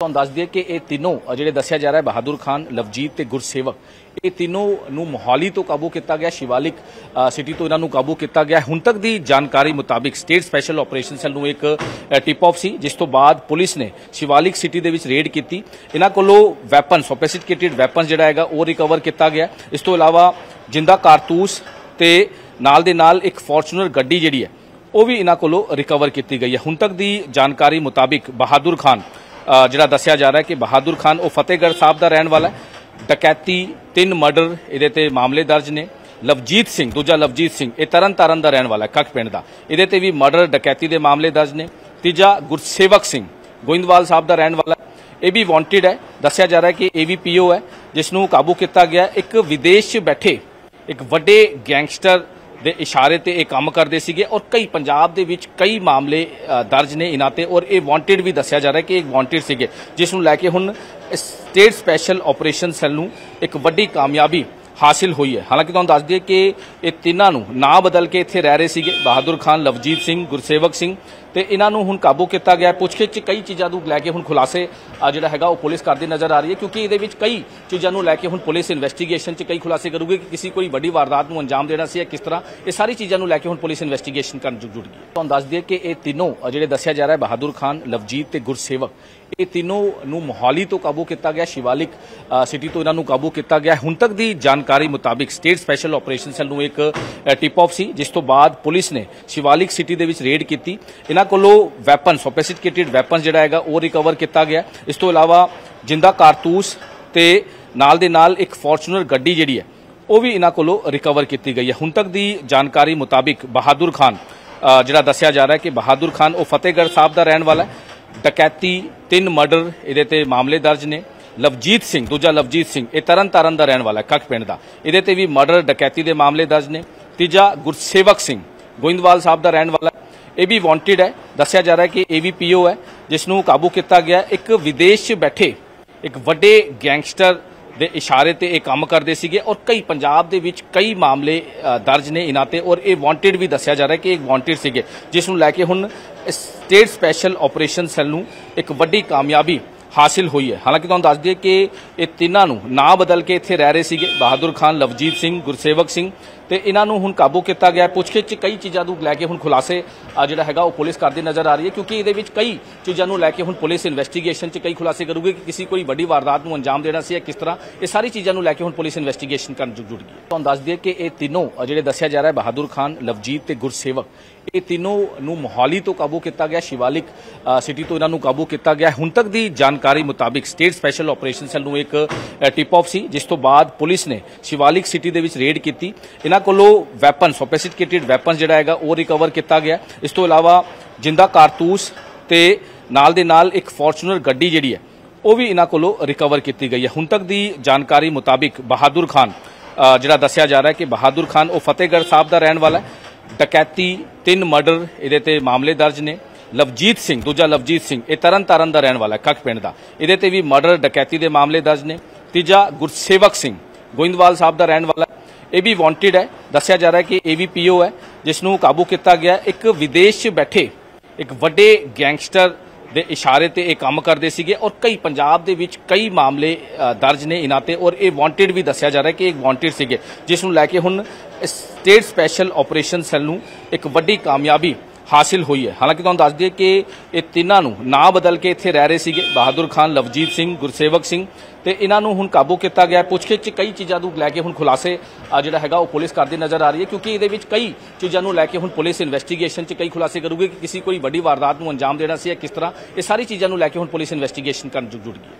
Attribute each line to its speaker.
Speaker 1: ਤੁਹਾਨੂੰ ਦੱਸ ਦਈਏ ਕਿ ਇਹ ਤਿੰਨੋਂ ਜਿਹੜੇ ਦੱਸਿਆ ਜਾ ਰਿਹਾ ਹੈ, ਬਹਾਦਰ ਖਾਨ, ਲਵਜੀਤ ਤੇ ਗੁਰਸੇਵਕ, ਇਹ ਤਿੰਨੋਂ ਨੂੰ ਮੋਹਾਲੀ ਤੋਂ ਕਾਬੂ ਕੀਤਾ ਗਿਆ, ਸ਼ਿਵਾਲਿਕ ਸਿਟੀ ਤੋਂ ਇਹਨਾਂ ਨੂੰ ਕਾਬੂ ਕੀਤਾ ਗਿਆ। ਹੁਣ ਤੱਕ ਦੀ ਜਾਣਕਾਰੀ ਮੁਤਾਬਿਕ ਸਟੇਟ ਸਪੈਸ਼ਲ ਆਪਰੇਸ਼ਨ ਸੈੱਲ ਨੂੰ ਇੱਕ ਟਿਪ ਆਫ ਸੀ, ਜਿਸ ਤੋਂ ਬਾਅਦ ਪੁਲਿਸ ਨੇ ਸ਼ਿਵਾਲਿਕ ਸਿਟੀ ਦੇ ਵਿੱਚ ਰੇਡ ਕੀਤੀ। ਇਹਨਾਂ ਕੋਲੋਂ ਵੈਪਨ ਸੋਫਿਸਟੀਕੇਟਿਡ ਵੈਪਨ ਜਿਹੜਾ ਹੈਗਾ, ਉਹ ਰਿਕਵਰ ਕੀਤਾ ਗਿਆ। ਇਸ ਤੋਂ ਇਲਾਵਾ ਜਿੰਦਾ ਕਾਰਤੂਸ ਤੇ ਨਾਲ ਦੇ ਨਾਲ ਇੱਕ ਫੋਰਚੂਨਰ ਗੱਡੀ ਜਿਹੜੀ ਹੈ, ਉਹ ਵੀ ਇਹਨਾਂ ਕੋਲੋਂ ਰਿਕਵਰ ਕੀਤੀ ਗਈ ਹੈ। ਹੁਣ ਤੱਕ ਦੀ ਜਾਣਕਾਰੀ ਮੁਤਾਬਿਕ ਬਹਾਦਰ ਖਾਨ ਜਿਹੜਾ ਦੱਸਿਆ ਜਾ ਰਿਹਾ ਕਿ ਬਹਾਦਰ ਖਾਨ, ਉਹ ਫਤਿਹਗੜ੍ਹ ਸਾਹਿਬ ਦਾ ਰਹਿਣ ਵਾਲਾ ਹੈ। ਡਕੈਤੀ ਤਿੰਨ ਮਰਡਰ ਇਹਦੇ ਤੇ ਮਾਮਲੇ ਦਰਜ ਨੇ। ਲਵਜੀਤ ਸਿੰਘ, ਦੂਜਾ ਲਵਜੀਤ ਸਿੰਘ, ਇਹ ਤਰਨ ਤਾਰਨ ਦਾ ਰਹਿਣ ਵਾਲਾ ਕੱਖ ਪਿੰਡ ਦਾ। ਇਹਦੇ ਤੇ ਵੀ ਮਰਡਰ, ਡਕੈਤੀ ਦੇ ਮਾਮਲੇ ਦਰਜ ਨੇ। ਤੀਜਾ ਗੁਰਸੇਵਕ ਸਿੰਘ, ਗੋਇੰਦਵਾਲ ਸਾਹਿਬ ਦਾ ਰਹਿਣ ਵਾਲਾ ਇਹ ਵੀ ਵਾਂਟਿਡ ਹੈ। ਦੱਸਿਆ ਜਾ ਰਿਹਾ ਕਿ ਇਹ ਵੀ ਪੀਓ ਹੈ, ਜਿਸ ਨੂੰ ਕਾਬੂ ਕੀਤਾ ਗਿਆ। ਇੱਕ ਵਿਦੇਸ਼ 'ਚ ਬੈਠੇ ਇੱਕ ਵੱਡੇ ਗੈਂਗਸਟਰ ਦੇ ਇਸ਼ਾਰੇ ਤੇ ਇਹ ਕੰਮ ਕਰਦੇ ਸੀਗੇ ਔਰ ਕਈ ਪੰਜਾਬ ਦੇ ਵਿੱਚ ਕਈ ਮਾਮਲੇ ਦਰਜ ਨੇ ਇਹਨਾਂ ਤੇ ਔਰ ਇਹ ਵਾਂਟਿਡ ਵੀ ਦੱਸਿਆ ਜਾ ਰਿਹਾ ਕਿ ਇਹ ਵਾਂਟਿਡ ਸੀਗੇ, ਜਿਸ ਨੂੰ ਲੈ ਕੇ ਹੁਣ ਸਟੇਟ ਸਪੈਸ਼ਲ ਆਪਰੇਸ਼ਨ ਸੈੱਲ ਨੂੰ ਇੱਕ ਵੱਡੀ ਕਾਮਯਾਬੀ ਹਾਸਿਲ ਹੋਈ ਹੈ। ਹਾਲਾਂਕਿ ਤੁਹਾਨੂੰ ਦੱਸ ਦਈਏ ਕਿ ਇਹ ਤਿੰਨਾਂ ਨੂੰ ਨਾਂ ਬਦਲ ਕੇ ਇੱਥੇ ਰਹਿ ਰਹੇ ਸੀਗੇ। ਬਹਾਦਰ ਖਾਨ, ਲਵਜੀਤ ਸਿੰਘ, ਗੁਰਸੇਵਕ ਸਿੰਘ ਤੇ ਇਹਨਾਂ ਨੂੰ ਹੁਣ ਕਾਬੂ ਕੀਤਾ ਗਿਆ ਪੁੱਛਗਿੱਛ 'ਚ ਕਈ ਚੀਜ਼ਾਂ ਨੂੰ ਲੈ ਕੇ ਹੁਣ ਖੁਲਾਸੇ ਜਿਹੜਾ ਹੈਗਾ ਉਹ ਪੁਲਿਸ ਕਰਦੀ ਨਜ਼ਰ ਆ ਰਹੀ ਹੈ ਕਿਉਂਕਿ ਇਹਦੇ ਵਿੱਚ ਕਈ ਚੀਜ਼ਾਂ ਨੂੰ ਲੈ ਕੇ ਹੁਣ ਪੁਲਿਸ ਇਨਵੈਸਟੀਗੇਸ਼ਨ 'ਚ ਕਈ ਖੁਲਾਸੇ ਕਰੂਗੀ ਕਿ ਕਿਸੇ ਕੋਈ ਵੱਡੀ ਵਾਰਦਾਤ ਨੂੰ ਅੰਜਾਮ ਦੇਣਾ ਸੀ ਜਾਂ ਕਿਸ ਤਰ੍ਹਾਂ ਇਹ ਸਾਰੀ ਚੀਜ਼ਾਂ ਨੂੰ ਲੈ ਕੇ ਹੁਣ ਪੁਲਿਸ ਇਨਵੈਸਟੀਗੇਸ਼ਨ ਕਰਨ ਜੁੜ ਗਈ ਤੁਹਾਨੂੰ ਦੱਸ ਦਈਏ ਕਿ ਇਹ ਤਿੰਨੋਂ ਜਿਹੜੇ ਦੱਸਿਆ ਜਾ ਰਿਹਾ ਹੈ, ਬਹਾਦਰ ਖਾਨ, ਲਵਜੀਤ ਤੇ ਗੁਰਸੇਵਕ, ਇਹ ਤਿੰਨੋਂ ਨੂੰ ਮੋਹਾਲੀ ਤੋਂ ਕਾਬੂ ਕੀਤਾ ਗਿਆ। ਸ਼ਿਵਾਲਿਕ ਸਿਟੀ ਤੋਂ ਇਹਨਾਂ ਨੂੰ ਕਾਬੂ ਕੀਤਾ ਗਿਆ। ਹੁਣ ਤੱਕ ਦੀ ਜਾਣਕਾਰੀ ਮੁਤਾਬਿਕ ਸਟੇਟ ਸਪੈਸ਼ਲ ਆਪਰੇਸ਼ਨ ਸੈੱਲ ਨੂੰ ਇੱਕ ਟਿਪ ਆਫ ਸੀ, ਜਿਸ ਤੋਂ ਬਾਅਦ ਪੁਲਿਸ ਨੇ ਸ਼ਿਵਾਲਿਕ ਸਿਟੀ ਦੇ ਵਿੱਚ ਰੇਡ ਕੀਤੀ। ਇਹਨਾਂ ਕੋਲੋਂ ਵੈਪਨ ਸੋਫਿਸਟੀਕੇਟਿਡ ਵੈਪਨ ਜਿਹੜਾ ਹੈਗਾ, ਉਹ ਰਿਕਵਰ ਕੀਤਾ ਗਿਆ। ਇਸ ਤੋਂ ਇਲਾਵਾ ਜਿੰਦਾ ਕਾਰਤੂਸ ਤੇ ਨਾਲ ਦੇ ਨਾਲ ਇੱਕ ਫੋਰਚੂਨਰ ਗੱਡੀ ਜਿਹੜੀ ਹੈ, ਉਹ ਵੀ ਇਹਨਾਂ ਕੋਲੋਂ ਰਿਕਵਰ ਕੀਤੀ ਗਈ ਹੈ। ਹੁਣ ਤੱਕ ਦੀ ਜਾਣਕਾਰੀ ਮੁਤਾਬਿਕ ਬਹਾਦਰ ਖਾਨ ਜਿਹੜਾ ਦੱਸਿਆ ਜਾ ਰਿਹਾ ਹੈ ਕਿ ਬਹਾਦਰ ਖਾਨ ਉਹ ਫਤਿਹਗੜ੍ਹ ਸਾਹਿਬ ਦਾ ਰਹਿਣ ਵਾਲਾ ਹੈ। ਡਕੈਤੀ ਤਿੰਨ ਮਰਡਰ ਇਹਦੇ ਤੇ ਮਾਮਲੇ ਦਰਜ ਨੇ। ਲਵਜੀਤ ਸਿੰਘ, ਦੂਜਾ ਲਵਜੀਤ ਸਿੰਘ, ਇਹ ਤਰਨ ਤਾਰਨ ਦਾ ਰਹਿਣ ਵਾਲਾ ਹੈ, ਕੱਖ ਪਿੰਡ ਦਾ। ਇਹਦੇ ਤੇ ਵੀ ਮਰਡਰ, ਡਕੈਤੀ ਦੇ ਮਾਮਲੇ ਦਰਜ ਨੇ। ਤੀਜਾ, ਗੁਰਸੇਵਕ ਸਿੰਘ, ਗੋਇੰਦਵਾਲ ਸਾਹਿਬ ਦਾ ਰਹਿਣ ਵਾਲਾ ਇਹ ਵੀ ਵਾਂਟਿਡ ਹੈ। ਦੱਸਿਆ ਜਾ ਰਿਹਾ ਹੈ ਕਿ ਇਹ ਵੀ ਪੀਓ ਹੈ, ਜਿਸ ਨੂੰ ਕਾਬੂ ਕੀਤਾ ਗਿਆ। ਇੱਕ ਵਿਦੇਸ਼ 'ਚ ਬੈਠੇ ਇੱਕ ਵੱਡੇ ਗੈਂਗਸਟਰ ਦੇ ਇਸ਼ਾਰੇ ਤੇ ਇਹ ਕੰਮ ਕਰਦੇ ਸੀਗੇ ਔਰ ਕਈ ਪੰਜਾਬ ਦੇ ਵਿੱਚ ਕਈ ਮਾਮਲੇ ਦਰਜ ਨੇ ਇਹਨਾਂ ਤੇ ਔਰ ਇਹ ਵਾਂਟਿਡ ਵੀ ਦੱਸਿਆ ਜਾ ਰਿਹਾ ਕਿ ਇਹ ਵਾਂਟਿਡ ਸੀਗੇ, ਜਿਸ ਨੂੰ ਲੈ ਕੇ ਹੁਣ ਸਟੇਟ ਸਪੈਸ਼ਲ ਆਪਰੇਸ਼ਨ ਸੈੱਲ ਨੂੰ ਇੱਕ ਵੱਡੀ ਕਾਮਯਾਬੀ ਹਾਸਿਲ ਹੋਈ ਹੈ। ਹਾਲਾਂਕਿ ਤੁਹਾਨੂੰ ਦੱਸ ਦਈਏ ਕਿ ਇਹ ਤਿੰਨਾਂ ਨੂੰ ਨਾਂ ਬਦਲ ਕੇ ਇੱਥੇ ਰਹਿ ਰਹੇ ਸੀਗੇ। ਬਹਾਦਰ ਖਾਨ, ਲਵਜੀਤ ਸਿੰਘ, ਗੁਰਸੇਵਕ ਸਿੰਘ ਤੇ ਇਹਨਾਂ ਨੂੰ ਹੁਣ ਕਾਬੂ ਕੀਤਾ ਗਿਆ ਪੁੱਛਗਿੱਛ ਕਈ ਚੀਜ਼ਾਂ ਨੂੰ ਲੈ ਕੇ ਹੁਣ ਖੁਲਾਸੇ ਜਿਹੜਾ ਹੈਗਾ ਉਹ ਪੁਲਿਸ ਕਰਦੀ ਨਜ਼ਰ ਆ ਰਹੀ ਹੈ ਕਿਉਂਕਿ ਇਹਦੇ ਵਿੱਚ ਕਈ ਚੀਜ਼ਾਂ ਨੂੰ ਲੈ ਕੇ ਹੁਣ ਪੁਲਿਸ ਇਨਵੈਸਟੀਗੇਸ਼ਨ 'ਚ ਕਈ ਖੁਲਾਸੇ ਕਰੂਗੀ ਕਿ ਕਿਸੇ ਕੋਈ ਵੱਡੀ ਵਾਰਦਾਤ ਨੂੰ ਅੰਜਾਮ ਦੇਣਾ ਸੀ ਜਾਂ ਕਿਸ ਤਰ੍ਹਾਂ, ਇਹ ਸਾਰੀ ਚੀਜ਼ਾਂ ਨੂੰ ਲੈ ਕੇ ਹੁਣ ਪੁਲਿਸ ਇਨਵੈਸਟੀਗੇਸ਼ਨ ਕਰਨ ਜੁੜ ਗਈ ਤੁਹਾਨੂੰ ਦੱਸ ਦਈਏ ਕਿ ਇਹ ਤਿੰਨੋਂ ਜਿਹੜੇ ਦੱਸਿਆ ਜਾ ਰਿਹਾ ਹੈ, ਬਹਾਦਰ ਖਾਨ, ਲਵਜੀਤ ਤੇ ਗੁਰਸੇਵਕ, ਇਹ ਤਿੰਨੋਂ ਨੂੰ ਮੋਹਾਲੀ ਤੋਂ ਕਾਬੂ ਕੀਤਾ ਗਿਆ, ਸ਼ਿਵਾਲਿਕ ਸਿਟੀ ਤੋਂ ਇਹਨਾਂ ਨੂੰ ਕਾਬੂ ਕੀਤਾ ਗਿਆ। ਹੁਣ ਤੱਕ ਦੀ ਜਾਣਕਾਰੀ ਮੁਤਾਬਿਕ ਸਟੇਟ ਸਪੈਸ਼ਲ ਆਪਰੇਸ਼ਨ ਸੈੱਲ ਨੂੰ ਇੱਕ ਟਿਪ ਆਫ ਸੀ, ਜਿਸ ਤੋਂ ਬਾਅਦ ਪੁਲਿਸ ਨੇ ਸ਼ਿਵਾਲਿਕ ਸਿਟੀ ਦੇ ਵਿੱਚ ਰੇਡ ਕੀਤੀ। ਇਹਨਾਂ ਕੋਲੋਂ ਵੈਪਨ ਸੋਫਿਸਟੀਕੇਟਿਡ ਵੈਪਨ ਜਿਹੜਾ ਹੈਗਾ, ਉਹ ਰਿਕਵਰ ਕੀਤਾ ਗਿਆ। ਇਸ ਤੋਂ ਇਲਾਵਾ ਜਿੰਦਾ ਕਾਰਤੂਸ ਤੇ ਨਾਲ ਦੇ ਨਾਲ ਇੱਕ ਫੋਰਚੂਨਰ ਗੱਡੀ ਜਿਹੜੀ ਹੈ, ਉਹ ਵੀ ਇਹਨਾਂ ਕੋਲੋਂ ਰਿਕਵਰ ਕੀਤੀ ਗਈ ਹੈ। ਹੁਣ ਤੱਕ ਦੀ ਜਾਣਕਾਰੀ ਮੁਤਾਬਿਕ ਬਹਾਦਰ ਖਾਨ ਜਿਹੜਾ ਦੱਸਿਆ ਜਾ ਰਿਹਾ ਹੈ ਕਿ ਬਹਾਦਰ ਖਾਨ ਉਹ ਫਤਿਹਗੜ੍ਹ ਸਾਹਿਬ ਦਾ ਰਹਿਣ ਵਾਲਾ ਹੈ। ਡਕੈਤੀ ਤਿੰਨ ਮਰਡਰ ਇਹਦੇ ਤੇ ਮਾਮਲੇ ਦਰਜ ਨੇ। ਲਵਜੀਤ ਸਿੰਘ, ਦੂਜਾ ਲਵਜੀਤ ਸਿੰਘ, ਇਹ ਤਰਨ ਤਾਰਨ ਦਾ ਰਹਿਣ ਵਾਲਾ ਕੱਖ ਪਿੰਡ ਦਾ। ਇਹਦੇ ਤੇ ਵੀ ਮਰਡਰ, ਡਕੈਤੀ ਦੇ ਮਾਮਲੇ ਦਰਜ ਨੇ। ਤੀਜਾ ਗੁਰਸੇਵਕ ਸਿੰਘ, ਗੋਇੰਦਵਾਲ ਸਾਹਿਬ ਦਾ ਰਹਿਣ ਵਾਲਾ ਇਹ ਵੀ ਵਾਂਟਿਡ ਹੈ। ਦੱਸਿਆ ਜਾ ਰਿਹਾ ਕਿ ਇਹ ਵੀ ਪੀਓ ਹੈ ਜਿਸ ਨੂੰ ਕਾਬੂ ਕੀਤਾ ਗਿਆ ਇੱਕ ਵਿਦੇਸ਼ 'ਚ ਬੈਠੇ, ਇੱਕ ਵੱਡੇ ਗੈਂਗਸਟਰ ਦੇ ਇਸ਼ਾਰੇ ਤੇ ਇਹ ਕੰਮ ਕਰਦੇ ਸੀਗੇ ਔਰ ਕਈ ਪੰਜਾਬ ਦੇ ਵਿੱਚ ਕਈ ਮਾਮਲੇ ਦਰਜ ਨੇ ਇਹਨਾਂ ਤੇ ਔਰ ਇਹ ਵਾਂਟਿਡ ਵੀ ਦੱਸਿਆ ਜਾ ਰਿਹਾ ਕਿ ਇਹ ਵਾਂਟਿਡ ਸੀਗੇ, ਜਿਸ ਨੂੰ ਲੈ ਕੇ ਹੁਣ ਸਟੇਟ ਸਪੈਸ਼ਲ ਆਪਰੇਸ਼ਨ ਸੈੱਲ ਨੂੰ ਇੱਕ ਵੱਡੀ ਕਾਮਯਾਬੀ ਹਾਸਿਲ ਹੋਈ ਹੈ। ਹਾਲਾਂਕਿ ਤੁਹਾਨੂੰ ਦੱਸ ਦਈਏ ਕਿ ਇਹ ਤਿੰਨਾਂ ਨੂੰ ਨਾਂ ਬਦਲ ਕੇ ਇੱਥੇ ਰਹਿ ਰਹੇ ਸੀਗੇ। ਬਹਾਦਰ ਖਾਨ, ਲਵਜੀਤ ਸਿੰਘ, ਗੁਰਸੇਵਕ ਸਿੰਘ ਤੇ ਇਹਨਾਂ ਨੂੰ ਹੁਣ ਕਾਬੂ ਕੀਤਾ ਗਿਆ ਪੁੱਛਗਿੱਛ 'ਚ ਕਈ ਚੀਜ਼ਾਂ ਨੂੰ ਲੈ ਕੇ ਹੁਣ ਖੁਲਾਸੇ ਜਿਹੜਾ ਹੈਗਾ ਉਹ ਪੁਲਿਸ ਕਰਦੀ ਨਜ਼ਰ ਆ ਰਹੀ ਹੈ ਕਿਉਂਕਿ ਇਹਦੇ ਵਿੱਚ ਕਈ ਚੀਜ਼ਾਂ ਨੂੰ ਲੈ ਕੇ ਹੁਣ ਪੁਲਿਸ ਇਨਵੈਸਟੀਗੇਸ਼ਨ 'ਚ ਕਈ ਖੁਲਾਸੇ ਕਰੂਗੀ ਕਿ ਕਿਸੇ ਕੋਈ ਵੱਡੀ ਵਾਰਦਾਤ ਨੂੰ ਅੰਜਾਮ ਦੇਣਾ ਸੀ ਜਾਂ ਕਿਸ ਤਰ੍ਹਾਂ, ਇਹ ਸਾਰੀ ਚੀਜ਼ਾਂ ਨੂੰ ਲੈ ਕੇ ਹੁਣ ਪੁਲਿਸ ਇਨਵੈਸਟੀਗੇਸ਼ਨ ਕਰਨ ਜੁੜ ਗਈ ਹੈ।